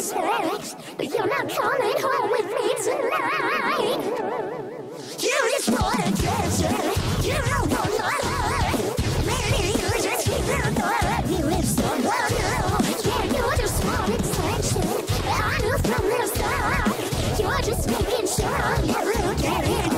sex, you're not coming home with me tonight. You just want attention. You don't want my heart. Maybe you just keep your thought you with somebody else. Yeah, you just want attention. I knew from the start. You're just making sure I'm never getting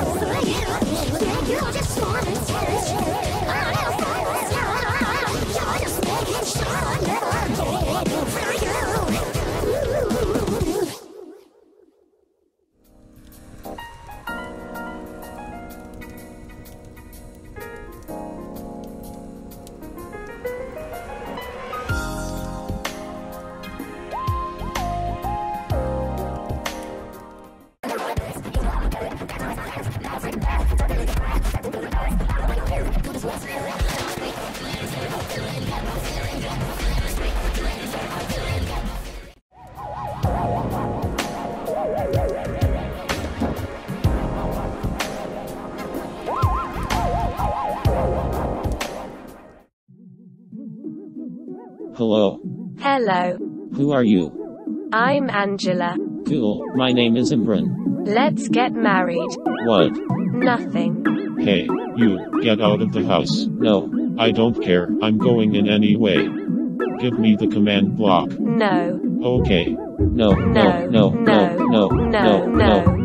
Hello. Hello. Who are you? I'm Angela. Cool, my name is Imran. Let's get married. What? Nothing. Hey, you, get out of the house. No. I don't care, I'm going in anyway. Give me the command block. No. Okay. No, no, no, no, no, no, no. no.